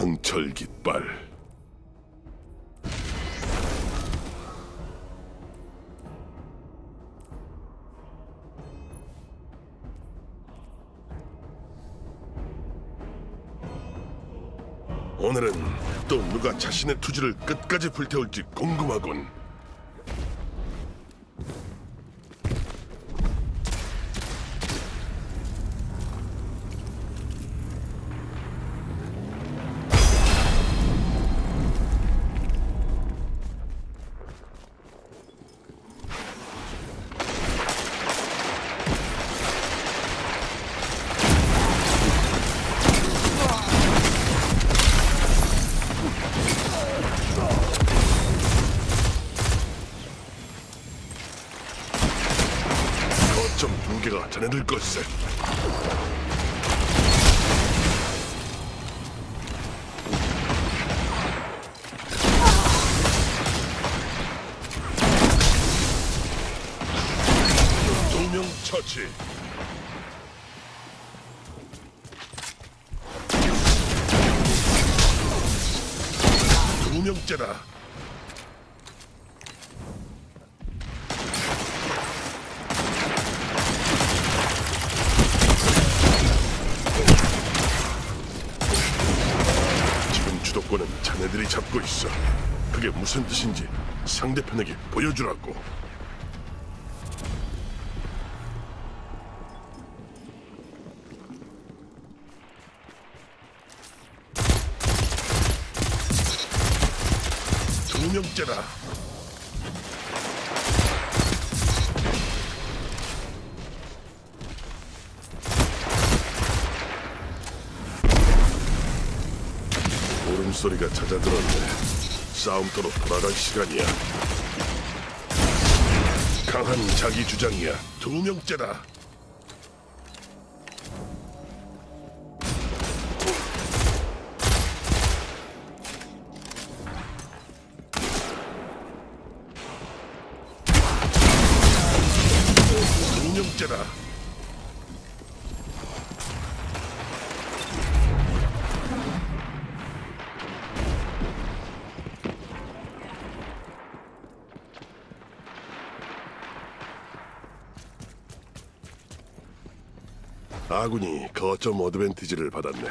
강철 깃발. 오늘은 또 누가 자신의 투지를 끝까지 불태울지 궁금하군. 개가 자네들 걸세. 두명 처치. 두 명째다. 주도권은 자네들이 잡고 있어. 그게 무슨 뜻인지 상대편에게 보여주라고. 두 명째다. 울음소리가 잦아들었네. 싸움터로 돌아갈 시간이야. 강한 자기 주장이야. 두 명째다. 두 명째다. 아군이 거점 어드밴티지를 받았네.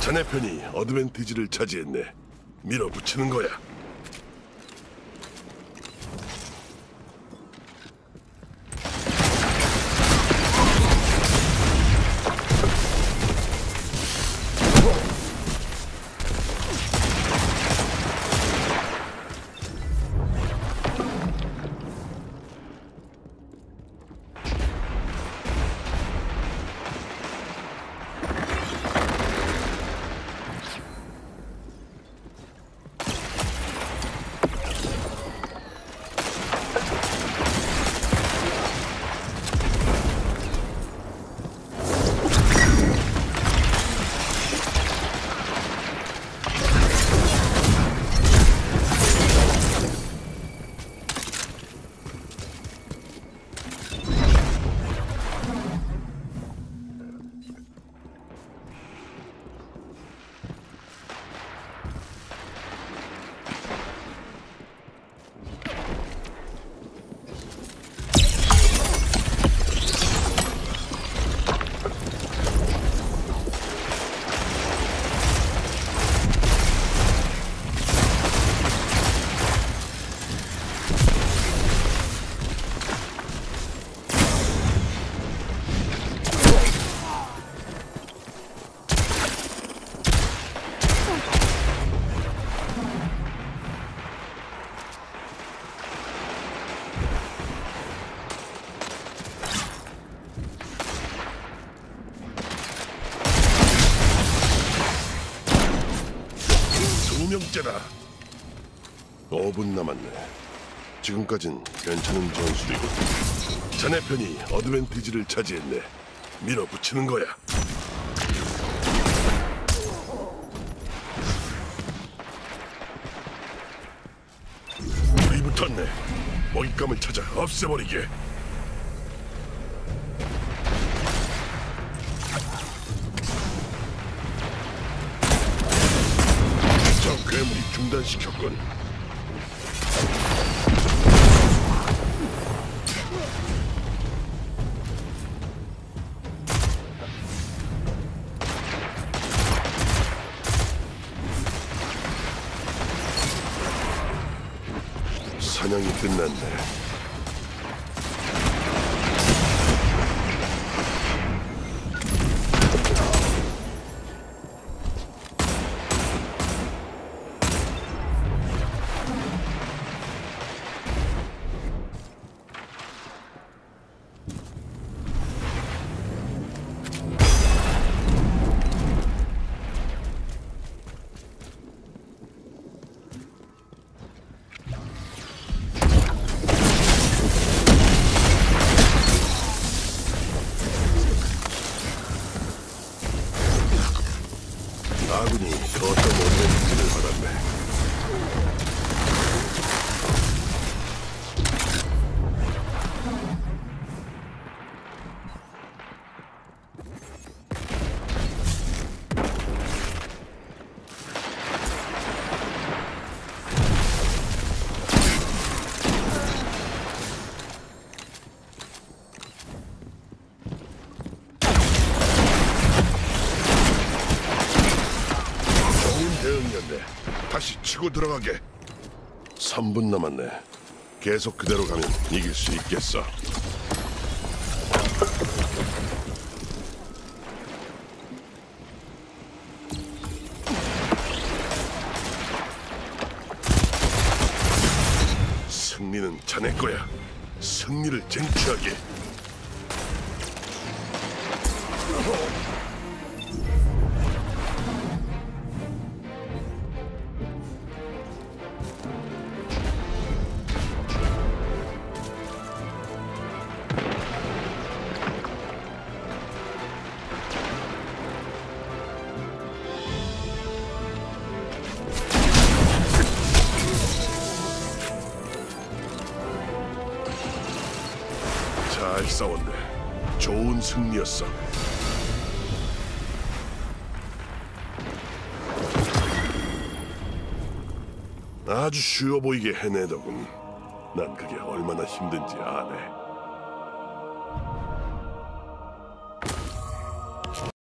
자네 편이 어드밴티지를 차지했네. 밀어붙이는 거야. 무명자다. 5분 남았네. 지금까진 괜찮은 전술이고 자네 편이 어드밴티지를 차지했네. 밀어붙이는 거야. 우리 붙었네. 먹잇감을 찾아 없애버리게. 중단시켰군. 사냥이 끝났네. 다시 치고 들어가게. 3분 남았네. 계속 그대로 가면 이길 수 있겠어. 승리는 자네 거야. 승리를 쟁취하게. 잘 싸웠네. 좋은 승리였어. 아주 쉬워 보이게 해내더군. 난 그게 얼마나 힘든지 아네.